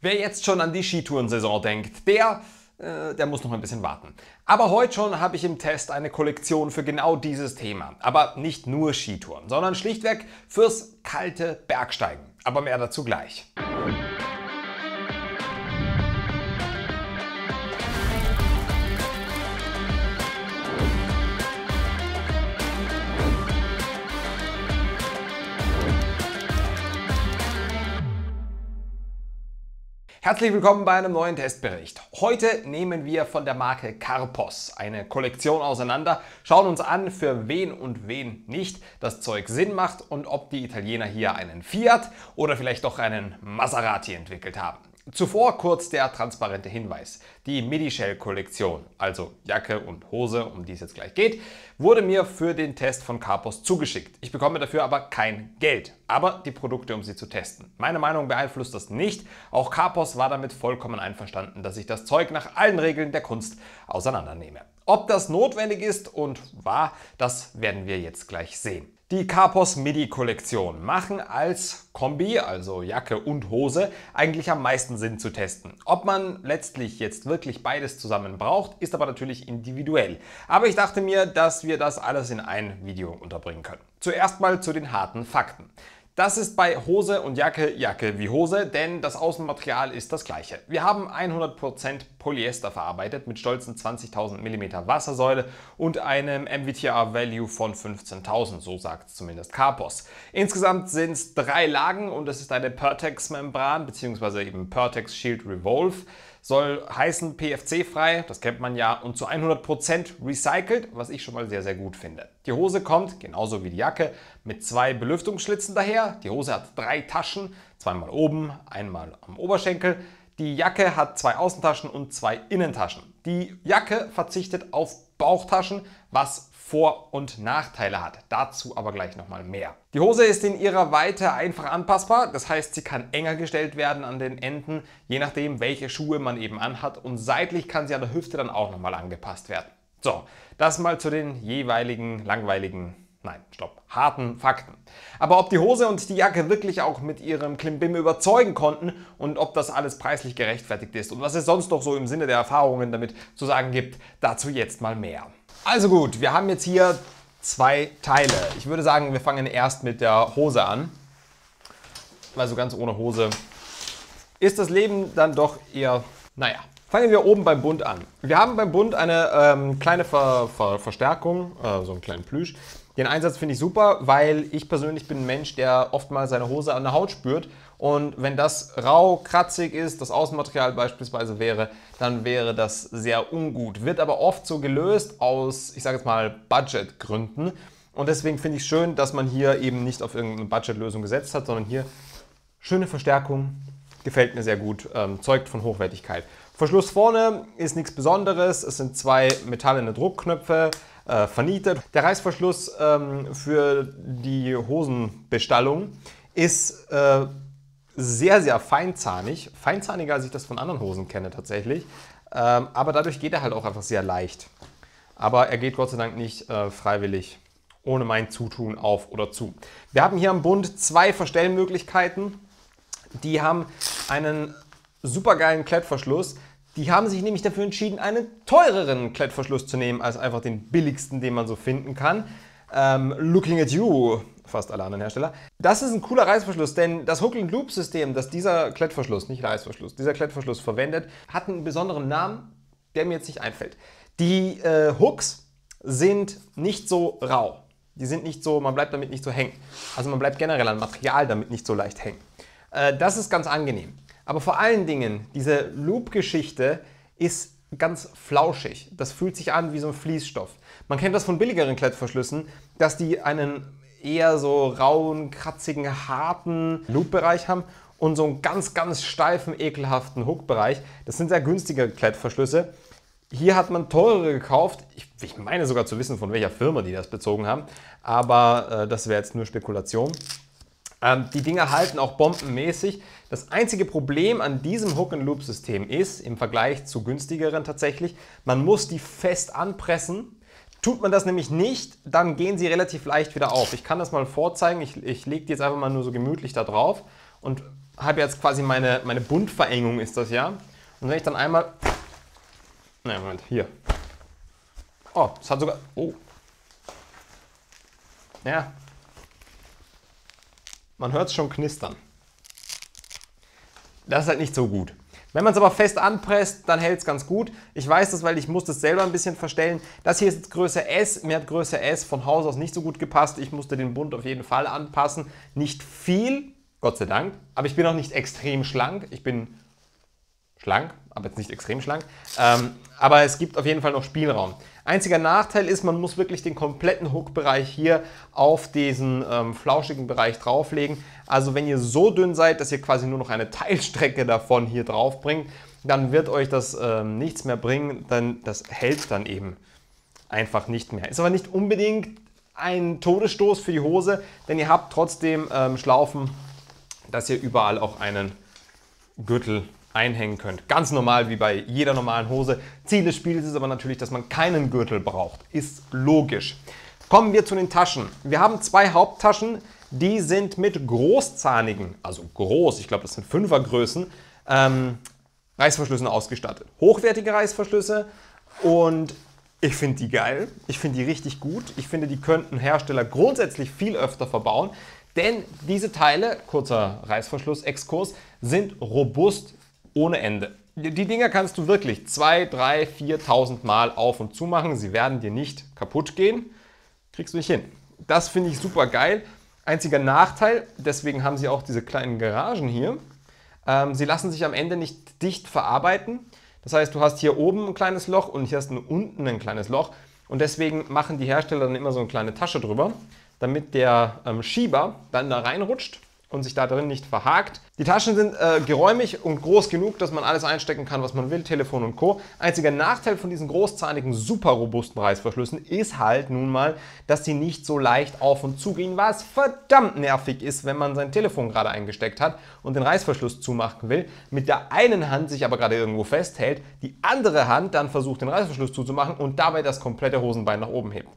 Wer jetzt schon an die Skitourensaison denkt, der, äh, der muss noch ein bisschen warten. Aber heute schon habe ich im Test eine Kollektion für genau dieses Thema. Aber nicht nur Skitouren, sondern schlichtweg fürs kalte Bergsteigen. Aber mehr dazu gleich. Herzlich willkommen bei einem neuen Testbericht. Heute nehmen wir von der Marke Carpos eine Kollektion auseinander, schauen uns an, für wen und wen nicht das Zeug Sinn macht und ob die Italiener hier einen Fiat oder vielleicht doch einen Maserati entwickelt haben. Zuvor kurz der transparente Hinweis. Die Midi-Shell-Kollektion, also Jacke und Hose, um die es jetzt gleich geht, wurde mir für den Test von Carpos zugeschickt. Ich bekomme dafür aber kein Geld, aber die Produkte, um sie zu testen. Meine Meinung beeinflusst das nicht. Auch Carpos war damit vollkommen einverstanden, dass ich das Zeug nach allen Regeln der Kunst auseinandernehme. Ob das notwendig ist und war, das werden wir jetzt gleich sehen. Die Carpos Midi Kollektion machen als Kombi, also Jacke und Hose, eigentlich am meisten Sinn zu testen. Ob man letztlich jetzt wirklich beides zusammen braucht, ist aber natürlich individuell. Aber ich dachte mir, dass wir das alles in ein Video unterbringen können. Zuerst mal zu den harten Fakten. Das ist bei Hose und Jacke Jacke wie Hose, denn das Außenmaterial ist das gleiche. Wir haben 100% Polyester verarbeitet mit stolzen 20.000 mm Wassersäule und einem MVTR-Value von 15.000, so sagt zumindest Carpos. Insgesamt sind es drei Lagen und es ist eine Pertex-Membran bzw. eben Pertex Shield Revolve soll heißen PFC-frei, das kennt man ja, und zu 100% recycelt, was ich schon mal sehr, sehr gut finde. Die Hose kommt, genauso wie die Jacke, mit zwei Belüftungsschlitzen daher. Die Hose hat drei Taschen, zweimal oben, einmal am Oberschenkel. Die Jacke hat zwei Außentaschen und zwei Innentaschen. Die Jacke verzichtet auf Bauchtaschen, was vor- und Nachteile hat. Dazu aber gleich nochmal mehr. Die Hose ist in ihrer Weite einfach anpassbar, das heißt, sie kann enger gestellt werden an den Enden, je nachdem, welche Schuhe man eben anhat und seitlich kann sie an der Hüfte dann auch nochmal angepasst werden. So, das mal zu den jeweiligen langweiligen Nein, stopp. Harten Fakten. Aber ob die Hose und die Jacke wirklich auch mit ihrem Klimbim überzeugen konnten und ob das alles preislich gerechtfertigt ist und was es sonst noch so im Sinne der Erfahrungen damit zu sagen gibt, dazu jetzt mal mehr. Also gut, wir haben jetzt hier zwei Teile. Ich würde sagen, wir fangen erst mit der Hose an. Weil so ganz ohne Hose ist das Leben dann doch eher, naja. Fangen wir oben beim Bund an. Wir haben beim Bund eine ähm, kleine Ver Ver Verstärkung, äh, so einen kleinen Plüsch. Den Einsatz finde ich super, weil ich persönlich bin ein Mensch, der oftmals seine Hose an der Haut spürt. Und wenn das rau, kratzig ist, das Außenmaterial beispielsweise wäre, dann wäre das sehr ungut. Wird aber oft so gelöst aus, ich sage jetzt mal, Budgetgründen. Und deswegen finde ich schön, dass man hier eben nicht auf irgendeine Budgetlösung gesetzt hat, sondern hier schöne Verstärkung, gefällt mir sehr gut, ähm, zeugt von Hochwertigkeit. Verschluss vorne ist nichts Besonderes, es sind zwei metallene Druckknöpfe, äh, vernietet. Der Reißverschluss ähm, für die Hosenbestallung ist äh, sehr, sehr feinzahnig. Feinzahniger, als ich das von anderen Hosen kenne tatsächlich. Ähm, aber dadurch geht er halt auch einfach sehr leicht. Aber er geht Gott sei Dank nicht äh, freiwillig ohne mein Zutun auf oder zu. Wir haben hier am Bund zwei Verstellmöglichkeiten. Die haben einen supergeilen Klettverschluss. Die haben sich nämlich dafür entschieden, einen teureren Klettverschluss zu nehmen, als einfach den billigsten, den man so finden kann. Ähm, looking at you, fast alle anderen Hersteller. Das ist ein cooler Reißverschluss, denn das Hook-and-Loop-System, das dieser Klettverschluss, nicht Reißverschluss, dieser Klettverschluss verwendet, hat einen besonderen Namen, der mir jetzt nicht einfällt. Die äh, Hooks sind nicht so rau. Die sind nicht so, man bleibt damit nicht so hängen. Also man bleibt generell an Material damit nicht so leicht hängen. Äh, das ist ganz angenehm. Aber vor allen Dingen, diese Loop-Geschichte ist ganz flauschig. Das fühlt sich an wie so ein Fließstoff. Man kennt das von billigeren Klettverschlüssen, dass die einen eher so rauen, kratzigen, harten Loop-Bereich haben und so einen ganz, ganz steifen, ekelhaften Hook-Bereich. Das sind sehr günstige Klettverschlüsse. Hier hat man teurere gekauft. Ich, ich, meine sogar zu wissen, von welcher Firma die das bezogen haben. Aber äh, das wäre jetzt nur Spekulation. Ähm, die Dinger halten auch bombenmäßig. Das einzige Problem an diesem Hook-and-Loop-System ist, im Vergleich zu günstigeren tatsächlich, man muss die fest anpressen. Tut man das nämlich nicht, dann gehen sie relativ leicht wieder auf. Ich kann das mal vorzeigen. Ich, ich lege die jetzt einfach mal nur so gemütlich da drauf und habe jetzt quasi meine, meine Bundverengung ist das ja. Und wenn ich dann einmal... Nein, Moment, hier. Oh, es hat sogar... Oh. Ja. Man hört es schon knistern. Das ist halt nicht so gut. Wenn man es aber fest anpresst, dann hält es ganz gut. Ich weiß das, weil ich muss das selber ein bisschen verstellen. Das hier ist jetzt Größe S. Mir hat Größe S von Haus aus nicht so gut gepasst. Ich musste den Bund auf jeden Fall anpassen. Nicht viel, Gott sei Dank. Aber ich bin auch nicht extrem schlank. Ich bin schlank, aber jetzt nicht extrem schlank. Ähm, aber es gibt auf jeden Fall noch Spielraum. Einziger Nachteil ist, man muss wirklich den kompletten Hook-Bereich hier auf diesen ähm, flauschigen Bereich drauflegen. Also wenn ihr so dünn seid, dass ihr quasi nur noch eine Teilstrecke davon hier drauf bringt, dann wird euch das ähm, nichts mehr bringen, denn das hält dann eben einfach nicht mehr. Ist aber nicht unbedingt ein Todesstoß für die Hose, denn ihr habt trotzdem ähm, Schlaufen, dass ihr überall auch einen Gürtel einhängen könnt. Ganz normal wie bei jeder normalen Hose. Ziel des Spiels ist aber natürlich, dass man keinen Gürtel braucht. Ist logisch. Kommen wir zu den Taschen. Wir haben zwei Haupttaschen, die sind mit großzahnigen, also groß, ich glaube das sind Fünfergrößen, ähm, Reißverschlüssen ausgestattet. Hochwertige Reißverschlüsse und ich finde die geil. Ich finde die richtig gut. Ich finde, die könnten Hersteller grundsätzlich viel öfter verbauen, denn diese Teile, kurzer Reißverschluss-Exkurs, sind robust ohne Ende. Die Dinger kannst du wirklich 2, 3, 4.000 Mal auf und zu machen. Sie werden dir nicht kaputt gehen. Kriegst du nicht hin. Das finde ich super geil. Einziger Nachteil, deswegen haben sie auch diese kleinen Garagen hier. Ähm, sie lassen sich am Ende nicht dicht verarbeiten. Das heißt, du hast hier oben ein kleines Loch und hier hast du unten ein kleines Loch. Und deswegen machen die Hersteller dann immer so eine kleine Tasche drüber, damit der ähm, Schieber dann da reinrutscht und sich da drin nicht verhakt. Die Taschen sind äh, geräumig und groß genug, dass man alles einstecken kann, was man will, Telefon und Co. Einziger Nachteil von diesen großzahnigen, super robusten Reißverschlüssen ist halt nun mal, dass sie nicht so leicht auf und zu gehen, was verdammt nervig ist, wenn man sein Telefon gerade eingesteckt hat und den Reißverschluss zumachen will, mit der einen Hand sich aber gerade irgendwo festhält, die andere Hand dann versucht, den Reißverschluss zuzumachen und dabei das komplette Hosenbein nach oben hebt.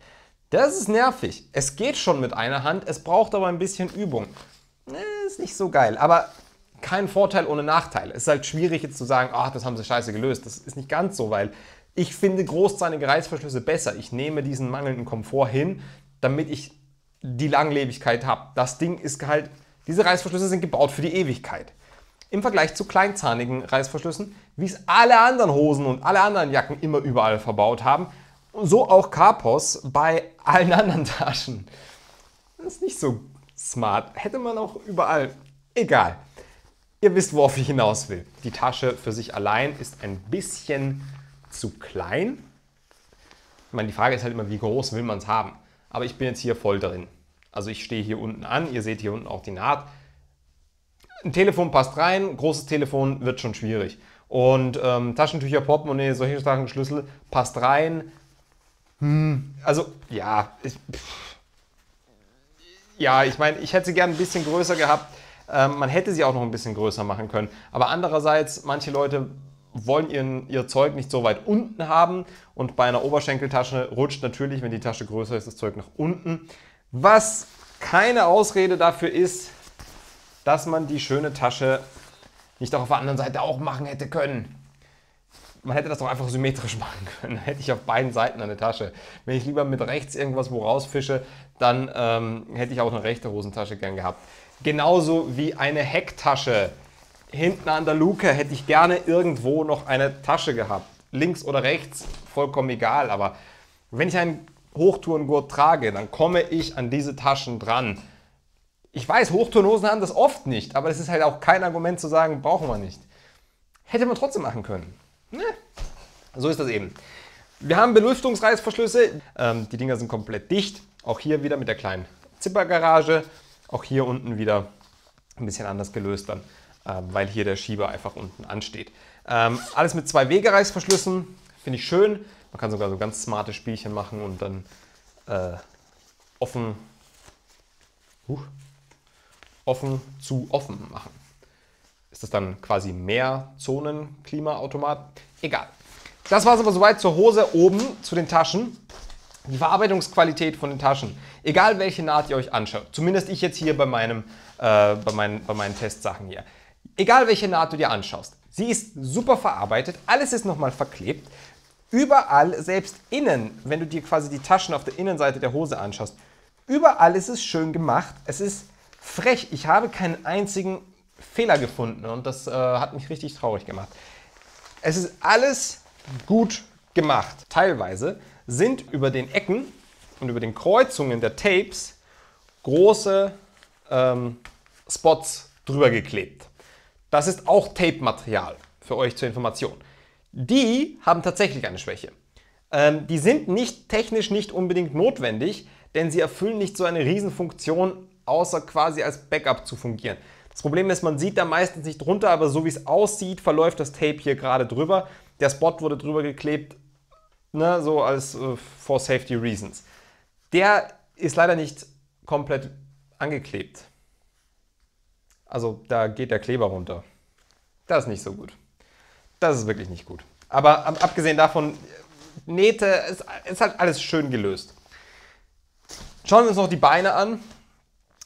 Das ist nervig. Es geht schon mit einer Hand, es braucht aber ein bisschen Übung ist nicht so geil. Aber kein Vorteil ohne Nachteil. Es ist halt schwierig jetzt zu sagen, ach, das haben sie scheiße gelöst. Das ist nicht ganz so, weil ich finde großzahnige Reißverschlüsse besser. Ich nehme diesen mangelnden Komfort hin, damit ich die Langlebigkeit habe. Das Ding ist halt, diese Reißverschlüsse sind gebaut für die Ewigkeit. Im Vergleich zu kleinzahnigen Reißverschlüssen, wie es alle anderen Hosen und alle anderen Jacken immer überall verbaut haben. So auch Carpos bei allen anderen Taschen. Das ist nicht so smart. Hätte man auch überall. Egal. Ihr wisst, worauf ich hinaus will. Die Tasche für sich allein ist ein bisschen zu klein. Ich meine, die Frage ist halt immer, wie groß will man es haben. Aber ich bin jetzt hier voll drin. Also ich stehe hier unten an, ihr seht hier unten auch die Naht. Ein Telefon passt rein, großes Telefon wird schon schwierig. Und ähm, Taschentücher, Portemonnaie, solche Sachen, Schlüssel passt rein. Hm, also ja, ich, pff, ja, ich meine, ich hätte sie gerne ein bisschen größer gehabt. Ähm, man hätte sie auch noch ein bisschen größer machen können. Aber andererseits, manche Leute wollen ihren, ihr Zeug nicht so weit unten haben und bei einer Oberschenkeltasche rutscht natürlich, wenn die Tasche größer ist, das Zeug nach unten. Was keine Ausrede dafür ist, dass man die schöne Tasche nicht auch auf der anderen Seite auch machen hätte können man hätte das doch einfach symmetrisch machen können. Dann hätte ich auf beiden Seiten eine Tasche. Wenn ich lieber mit rechts irgendwas wo rausfische, dann ähm, hätte ich auch eine rechte Hosentasche gern gehabt. Genauso wie eine Hecktasche. Hinten an der Luke hätte ich gerne irgendwo noch eine Tasche gehabt. Links oder rechts, vollkommen egal. Aber wenn ich einen Hochtourengurt trage, dann komme ich an diese Taschen dran. Ich weiß, Hochtourenhosen haben das oft nicht, aber es ist halt auch kein Argument zu sagen, brauchen wir nicht. Hätte man trotzdem machen können. Ne? So ist das eben. Wir haben Belüftungsreißverschlüsse. Ähm, die Dinger sind komplett dicht. Auch hier wieder mit der kleinen Zippergarage. Auch hier unten wieder ein bisschen anders gelöst dann, ähm, weil hier der Schieber einfach unten ansteht. Ähm, alles mit zwei Wegereißverschlüssen. Finde ich schön. Man kann sogar so ganz smarte Spielchen machen und dann äh, offen, uh, offen zu offen machen. Ist das dann quasi mehr Zonen Klimaautomat? Egal. Das war es aber soweit zur Hose oben, zu den Taschen. Die Verarbeitungsqualität von den Taschen, egal welche Naht ihr euch anschaut, zumindest ich jetzt hier bei, meinem, äh, bei, meinen, bei meinen Testsachen hier, egal welche Naht du dir anschaust, sie ist super verarbeitet, alles ist nochmal verklebt. Überall, selbst innen, wenn du dir quasi die Taschen auf der Innenseite der Hose anschaust, überall ist es schön gemacht. Es ist frech. Ich habe keinen einzigen Fehler gefunden und das äh, hat mich richtig traurig gemacht. Es ist alles gut gemacht. Teilweise sind über den Ecken und über den Kreuzungen der Tapes große ähm, Spots drüber geklebt. Das ist auch Tape-Material für euch zur Information. Die haben tatsächlich eine Schwäche. Ähm, die sind nicht technisch nicht unbedingt notwendig, denn sie erfüllen nicht so eine Riesenfunktion, außer quasi als Backup zu fungieren. Das Problem ist, man sieht da meistens nicht drunter, aber so wie es aussieht, verläuft das Tape hier gerade drüber. Der Spot wurde drüber geklebt, ne, so als äh, for safety reasons. Der ist leider nicht komplett angeklebt. Also da geht der Kleber runter. Das ist nicht so gut. Das ist wirklich nicht gut. Aber abgesehen davon, Nähte ist, ist halt alles schön gelöst. Schauen wir uns noch die Beine an.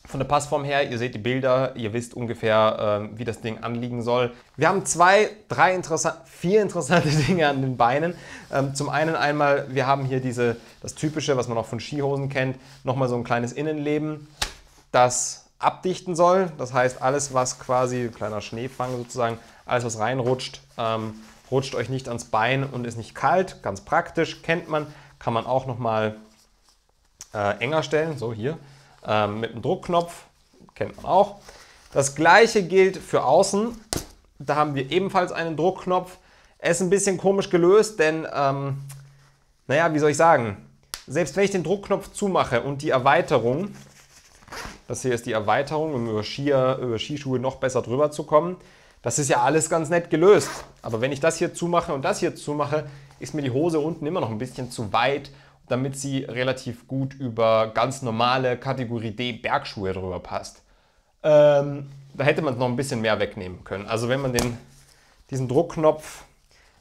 Von der Passform her, ihr seht die Bilder, ihr wisst ungefähr, äh, wie das Ding anliegen soll. Wir haben zwei, drei, interessant, vier interessante Dinge an den Beinen. Ähm, zum einen einmal, wir haben hier diese, das typische, was man auch von Skihosen kennt, nochmal so ein kleines Innenleben, das abdichten soll. Das heißt, alles, was quasi, kleiner Schneefang sozusagen, alles, was reinrutscht, ähm, rutscht euch nicht ans Bein und ist nicht kalt. Ganz praktisch, kennt man, kann man auch nochmal äh, enger stellen, so hier ähm, mit einem Druckknopf, kennt man auch. Das gleiche gilt für außen. Da haben wir ebenfalls einen Druckknopf. Er ist ein bisschen komisch gelöst, denn, ähm, naja, wie soll ich sagen, selbst wenn ich den Druckknopf zumache und die Erweiterung, das hier ist die Erweiterung, um über, Skier, über Skischuhe noch besser drüber zu kommen, das ist ja alles ganz nett gelöst. Aber wenn ich das hier zumache und das hier zumache, ist mir die Hose unten immer noch ein bisschen zu weit damit sie relativ gut über ganz normale Kategorie D Bergschuhe drüber passt. Ähm, da hätte man noch ein bisschen mehr wegnehmen können. Also wenn man den, diesen Druckknopf,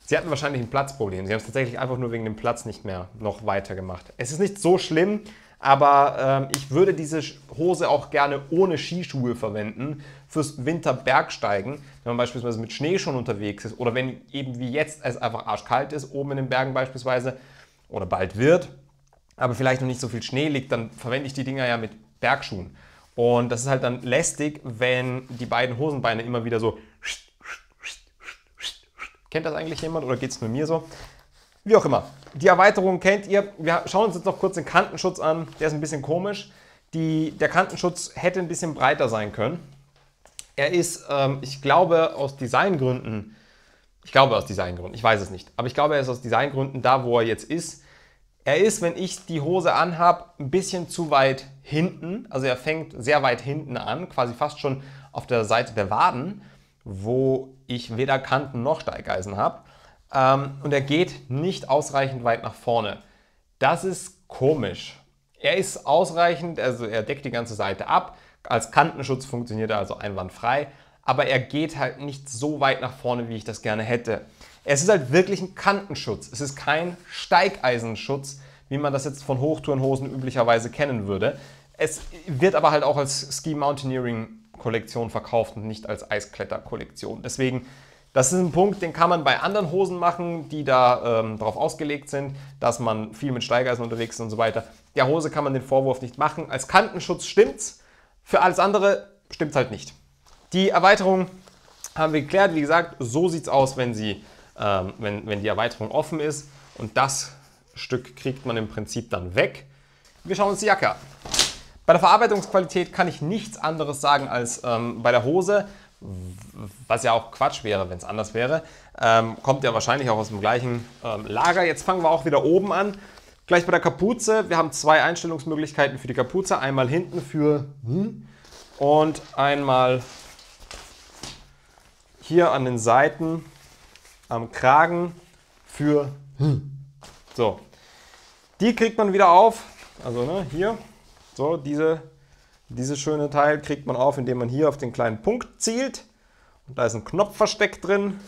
sie hatten wahrscheinlich ein Platzproblem. Sie haben es tatsächlich einfach nur wegen dem Platz nicht mehr noch weiter gemacht. Es ist nicht so schlimm, aber ähm, ich würde diese Hose auch gerne ohne Skischuhe verwenden fürs Winterbergsteigen, wenn man beispielsweise mit Schnee schon unterwegs ist oder wenn eben wie jetzt es einfach arschkalt ist, oben in den Bergen beispielsweise, oder bald wird, aber vielleicht noch nicht so viel Schnee liegt, dann verwende ich die Dinger ja mit Bergschuhen. Und das ist halt dann lästig, wenn die beiden Hosenbeine immer wieder so. Kennt das eigentlich jemand oder geht es nur mir so? Wie auch immer. Die Erweiterung kennt ihr. Wir schauen uns jetzt noch kurz den Kantenschutz an. Der ist ein bisschen komisch. Die, der Kantenschutz hätte ein bisschen breiter sein können. Er ist, ähm, ich glaube, aus Designgründen, ich glaube aus Designgründen, ich weiß es nicht, aber ich glaube, er ist aus Designgründen da, wo er jetzt ist, er ist, wenn ich die Hose anhabe, ein bisschen zu weit hinten. Also er fängt sehr weit hinten an, quasi fast schon auf der Seite der Waden, wo ich weder Kanten noch Steigeisen habe. Ähm, und er geht nicht ausreichend weit nach vorne. Das ist komisch. Er ist ausreichend, also er deckt die ganze Seite ab. Als Kantenschutz funktioniert er also einwandfrei, aber er geht halt nicht so weit nach vorne, wie ich das gerne hätte. Es ist halt wirklich ein Kantenschutz. Es ist kein Steigeisenschutz, wie man das jetzt von Hochtourenhosen üblicherweise kennen würde. Es wird aber halt auch als Ski Mountaineering Kollektion verkauft und nicht als Eiskletter-Kollektion. Deswegen, das ist ein Punkt, den kann man bei anderen Hosen machen, die da ähm, darauf ausgelegt sind, dass man viel mit Steigeisen unterwegs ist und so weiter. Der Hose kann man den Vorwurf nicht machen. Als Kantenschutz stimmt's. Für alles andere stimmt's halt nicht. Die Erweiterung haben wir geklärt. Wie gesagt, so sieht's aus, wenn sie ähm, wenn, wenn die Erweiterung offen ist. Und das Stück kriegt man im Prinzip dann weg. Wir schauen uns die Jacke an. Bei der Verarbeitungsqualität kann ich nichts anderes sagen als ähm, bei der Hose, was ja auch Quatsch wäre, wenn es anders wäre. Ähm, kommt ja wahrscheinlich auch aus dem gleichen ähm, Lager. Jetzt fangen wir auch wieder oben an. Gleich bei der Kapuze. Wir haben zwei Einstellungsmöglichkeiten für die Kapuze. Einmal hinten für hm, und einmal hier an den Seiten am Kragen für so. Die kriegt man wieder auf, also ne, hier, so diese, diese schöne Teil kriegt man auf, indem man hier auf den kleinen Punkt zielt und da ist ein Knopf versteckt drin.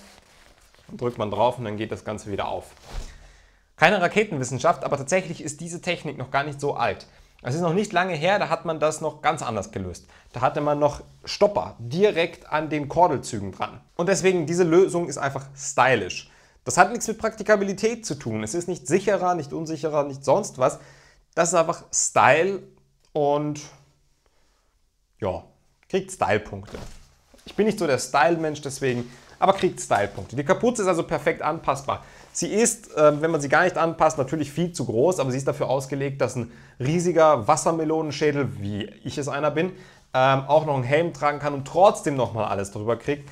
Dann drückt man drauf und dann geht das Ganze wieder auf. Keine Raketenwissenschaft, aber tatsächlich ist diese Technik noch gar nicht so alt. Es ist noch nicht lange her, da hat man das noch ganz anders gelöst. Da hatte man noch Stopper direkt an den Kordelzügen dran. Und deswegen, diese Lösung ist einfach stylisch. Das hat nichts mit Praktikabilität zu tun. Es ist nicht sicherer, nicht unsicherer, nicht sonst was. Das ist einfach Style und ja, kriegt Style-Punkte. Ich bin nicht so der Style-Mensch, deswegen, aber kriegt Style-Punkte. Die Kapuze ist also perfekt anpassbar. Sie ist, äh, wenn man sie gar nicht anpasst, natürlich viel zu groß, aber sie ist dafür ausgelegt, dass ein riesiger Wassermelonenschädel, wie ich es einer bin, ähm, auch noch einen Helm tragen kann und trotzdem nochmal alles drüber kriegt.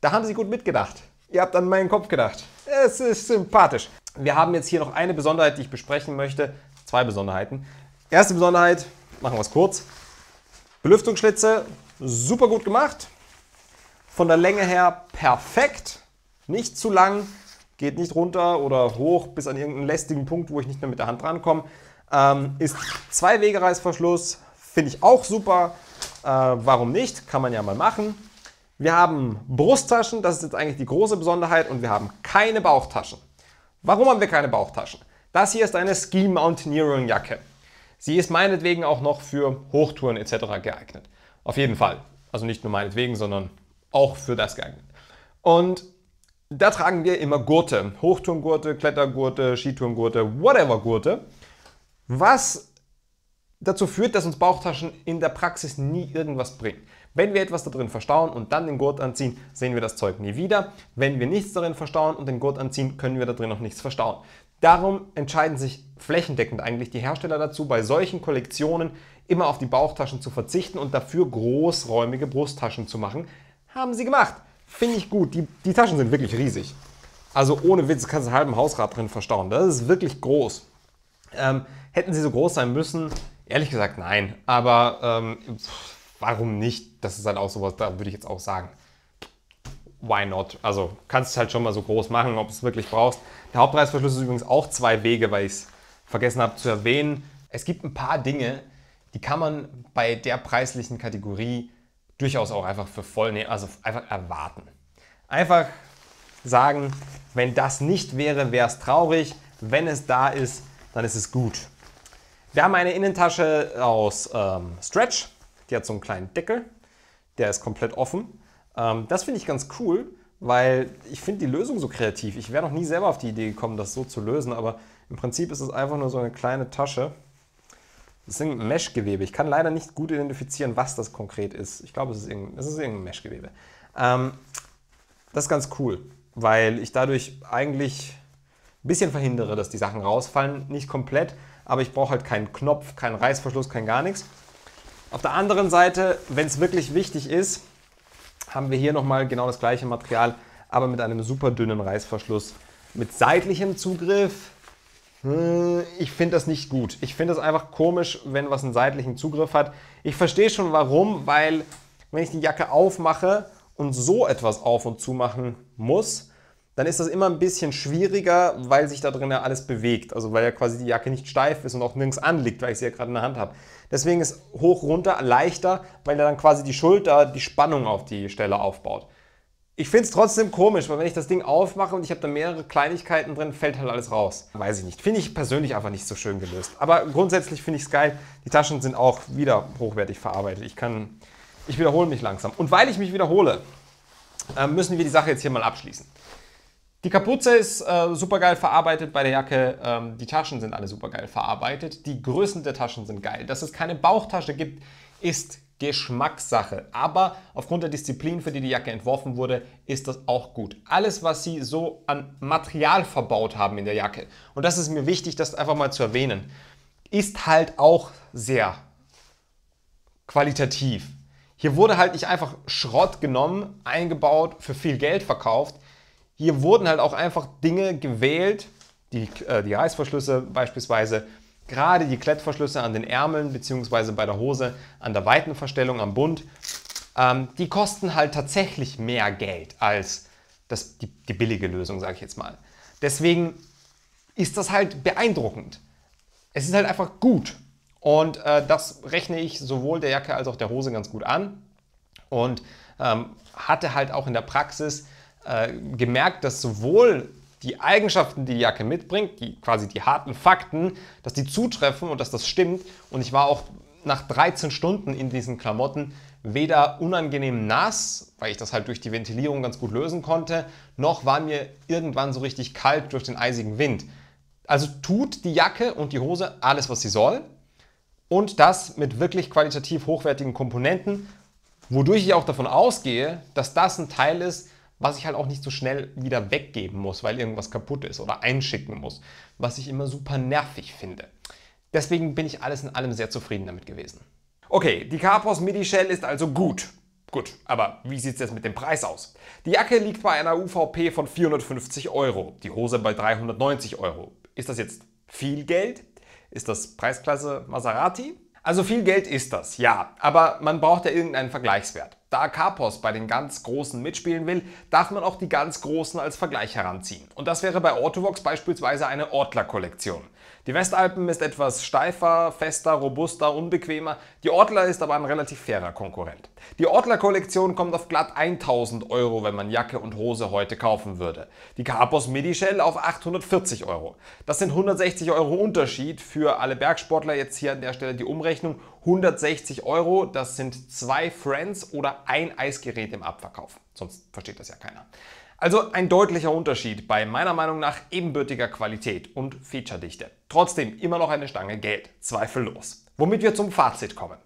Da haben sie gut mitgedacht. Ihr habt an meinen Kopf gedacht. Es ist sympathisch. Wir haben jetzt hier noch eine Besonderheit, die ich besprechen möchte. Zwei Besonderheiten. Erste Besonderheit, machen wir es kurz. Belüftungsschlitze, super gut gemacht. Von der Länge her perfekt. Nicht zu lang, geht nicht runter oder hoch bis an irgendeinen lästigen Punkt, wo ich nicht mehr mit der Hand rankomme. Ähm, ist zwei Wege finde ich auch super. Äh, warum nicht? Kann man ja mal machen. Wir haben Brusttaschen, das ist jetzt eigentlich die große Besonderheit, und wir haben keine Bauchtaschen. Warum haben wir keine Bauchtaschen? Das hier ist eine Ski Mountaineering Jacke. Sie ist meinetwegen auch noch für Hochtouren etc. geeignet. Auf jeden Fall. Also nicht nur meinetwegen, sondern auch für das geeignet. Und da tragen wir immer Gurte, Hochturmgurte, Klettergurte, Skiturmgurte, whatever Gurte, was dazu führt, dass uns Bauchtaschen in der Praxis nie irgendwas bringen. Wenn wir etwas da drin verstauen und dann den Gurt anziehen, sehen wir das Zeug nie wieder. Wenn wir nichts darin verstauen und den Gurt anziehen, können wir da drin noch nichts verstauen. Darum entscheiden sich flächendeckend eigentlich die Hersteller dazu, bei solchen Kollektionen immer auf die Bauchtaschen zu verzichten und dafür großräumige Brusttaschen zu machen. Haben sie gemacht. Finde ich gut. Die, die Taschen sind wirklich riesig. Also ohne Witz kannst du einen halben Hausrat drin verstauen. Das ist wirklich groß. Ähm, hätten sie so groß sein müssen? Ehrlich gesagt, nein. Aber ähm, warum nicht? Das ist halt auch sowas, da würde ich jetzt auch sagen. Why not? Also kannst du es halt schon mal so groß machen, ob du es wirklich brauchst. Der Hauptreißverschluss ist übrigens auch zwei Wege, weil ich es vergessen habe zu erwähnen. Es gibt ein paar Dinge, die kann man bei der preislichen Kategorie durchaus auch einfach für voll nehmen, also einfach erwarten. Einfach sagen, wenn das nicht wäre, wäre es traurig. Wenn es da ist, dann ist es gut. Wir haben eine Innentasche aus ähm, Stretch, die hat so einen kleinen Deckel, der ist komplett offen. Ähm, das finde ich ganz cool, weil ich finde die Lösung so kreativ. Ich wäre noch nie selber auf die Idee gekommen, das so zu lösen, aber im Prinzip ist es einfach nur so eine kleine Tasche, das ist ein Meshgewebe. Ich kann leider nicht gut identifizieren, was das konkret ist. Ich glaube, es ist irgendein, es ist irgendein Meshgewebe. Ähm, das ist ganz cool, weil ich dadurch eigentlich ein bisschen verhindere, dass die Sachen rausfallen. Nicht komplett, aber ich brauche halt keinen Knopf, keinen Reißverschluss, kein gar nichts. Auf der anderen Seite, wenn es wirklich wichtig ist, haben wir hier nochmal genau das gleiche Material, aber mit einem super dünnen Reißverschluss. Mit seitlichem Zugriff, ich finde das nicht gut. Ich finde es einfach komisch, wenn was einen seitlichen Zugriff hat. Ich verstehe schon warum, weil wenn ich die Jacke aufmache und so etwas auf und zu machen muss, dann ist das immer ein bisschen schwieriger, weil sich da drin ja alles bewegt. Also weil ja quasi die Jacke nicht steif ist und auch nirgends anliegt, weil ich sie ja gerade in der Hand habe. Deswegen ist hoch runter leichter, weil er dann quasi die Schulter die Spannung auf die Stelle aufbaut. Ich finde es trotzdem komisch, weil wenn ich das Ding aufmache und ich habe da mehrere Kleinigkeiten drin, fällt halt alles raus. Weiß ich nicht. Finde ich persönlich einfach nicht so schön gelöst. Aber grundsätzlich finde ich es geil. Die Taschen sind auch wieder hochwertig verarbeitet. Ich kann, ich wiederhole mich langsam. Und weil ich mich wiederhole, äh, müssen wir die Sache jetzt hier mal abschließen. Die Kapuze ist äh, super geil verarbeitet bei der Jacke. Ähm, die Taschen sind alle super geil verarbeitet. Die Größen der Taschen sind geil. Dass es keine Bauchtasche gibt, ist Geschmackssache. Aber aufgrund der Disziplin, für die die Jacke entworfen wurde, ist das auch gut. Alles, was sie so an Material verbaut haben in der Jacke, und das ist mir wichtig, das einfach mal zu erwähnen, ist halt auch sehr qualitativ. Hier wurde halt nicht einfach Schrott genommen, eingebaut, für viel Geld verkauft. Hier wurden halt auch einfach Dinge gewählt, die, äh, die Reißverschlüsse beispielsweise, Gerade die Klettverschlüsse an den Ärmeln bzw. bei der Hose an der Weitenverstellung am Bund, ähm, die kosten halt tatsächlich mehr Geld als das, die, die billige Lösung, sage ich jetzt mal. Deswegen ist das halt beeindruckend. Es ist halt einfach gut. Und äh, das rechne ich sowohl der Jacke als auch der Hose ganz gut an. Und ähm, hatte halt auch in der Praxis äh, gemerkt, dass sowohl die Eigenschaften, die die Jacke mitbringt, die quasi die harten Fakten, dass die zutreffen und dass das stimmt. Und ich war auch nach 13 Stunden in diesen Klamotten weder unangenehm nass, weil ich das halt durch die Ventilierung ganz gut lösen konnte, noch war mir irgendwann so richtig kalt durch den eisigen Wind. Also tut die Jacke und die Hose alles, was sie soll. Und das mit wirklich qualitativ hochwertigen Komponenten, wodurch ich auch davon ausgehe, dass das ein Teil ist, was ich halt auch nicht so schnell wieder weggeben muss, weil irgendwas kaputt ist oder einschicken muss, was ich immer super nervig finde. Deswegen bin ich alles in allem sehr zufrieden damit gewesen. Okay, die Carpos Midi Shell ist also gut. Gut, aber wie sieht es jetzt mit dem Preis aus? Die Jacke liegt bei einer UVP von 450 Euro, die Hose bei 390 Euro. Ist das jetzt viel Geld? Ist das Preisklasse Maserati? Also viel Geld ist das, ja, aber man braucht ja irgendeinen Vergleichswert. Da Carpos bei den ganz Großen mitspielen will, darf man auch die ganz Großen als Vergleich heranziehen. Und das wäre bei Autovox beispielsweise eine Ortler-Kollektion. Die Westalpen ist etwas steifer, fester, robuster, unbequemer. Die Ortler ist aber ein relativ fairer Konkurrent. Die Ortler-Kollektion kommt auf glatt 1000 Euro, wenn man Jacke und Hose heute kaufen würde. Die Carpos Midi Shell auf 840 Euro. Das sind 160 Euro Unterschied für alle Bergsportler. Jetzt hier an der Stelle die Umrechnung. 160 Euro, das sind zwei Friends oder ein Eisgerät im Abverkauf. Sonst versteht das ja keiner. Also ein deutlicher Unterschied bei meiner Meinung nach ebenbürtiger Qualität und Featuredichte. Trotzdem immer noch eine Stange Geld, zweifellos. Womit wir zum Fazit kommen.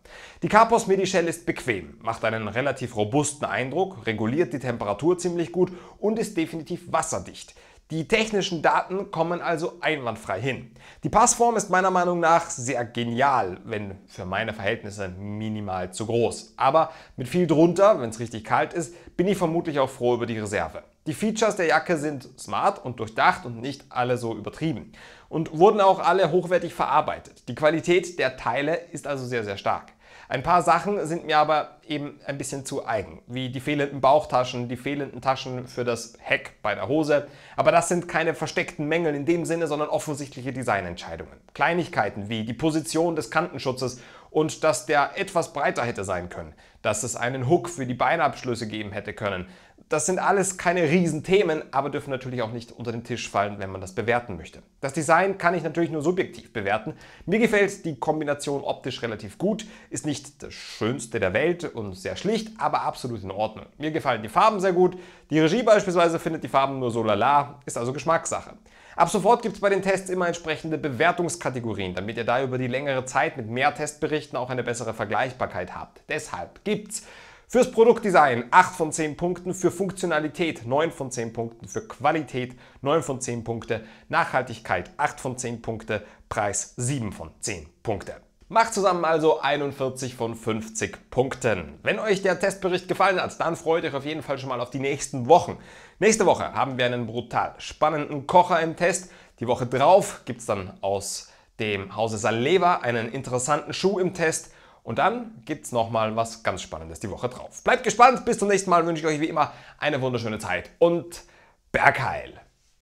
Die Carpos Midi Shell ist bequem, macht einen relativ robusten Eindruck, reguliert die Temperatur ziemlich gut und ist definitiv wasserdicht. Die technischen Daten kommen also einwandfrei hin. Die Passform ist meiner Meinung nach sehr genial, wenn für meine Verhältnisse minimal zu groß. Aber mit viel drunter, wenn es richtig kalt ist, bin ich vermutlich auch froh über die Reserve. Die Features der Jacke sind smart und durchdacht und nicht alle so übertrieben. Und wurden auch alle hochwertig verarbeitet. Die Qualität der Teile ist also sehr, sehr stark. Ein paar Sachen sind mir aber eben ein bisschen zu eigen, wie die fehlenden Bauchtaschen, die fehlenden Taschen für das Heck bei der Hose. Aber das sind keine versteckten Mängel in dem Sinne, sondern offensichtliche Designentscheidungen. Kleinigkeiten wie die Position des Kantenschutzes und dass der etwas breiter hätte sein können, dass es einen Hook für die Beinabschlüsse geben hätte können, das sind alles keine Riesenthemen, aber dürfen natürlich auch nicht unter den Tisch fallen, wenn man das bewerten möchte. Das Design kann ich natürlich nur subjektiv bewerten. Mir gefällt die Kombination optisch relativ gut, ist nicht das schönste der Welt und sehr schlicht, aber absolut in Ordnung. Mir gefallen die Farben sehr gut. Die Regie beispielsweise findet die Farben nur so lala, ist also Geschmackssache. Ab sofort gibt es bei den Tests immer entsprechende Bewertungskategorien, damit ihr da über die längere Zeit mit mehr Testberichten auch eine bessere Vergleichbarkeit habt. Deshalb gibt's Fürs Produktdesign 8 von 10 Punkten, für Funktionalität 9 von 10 Punkten, für Qualität 9 von 10 Punkte, Nachhaltigkeit 8 von 10 Punkte, Preis 7 von 10 Punkte. Macht zusammen also 41 von 50 Punkten. Wenn euch der Testbericht gefallen hat, dann freut euch auf jeden Fall schon mal auf die nächsten Wochen. Nächste Woche haben wir einen brutal spannenden Kocher im Test. Die Woche drauf gibt es dann aus dem Hause Saleva einen interessanten Schuh im Test. Und dann gibt es nochmal was ganz Spannendes die Woche drauf. Bleibt gespannt, bis zum nächsten Mal wünsche ich euch wie immer eine wunderschöne Zeit und Bergheil!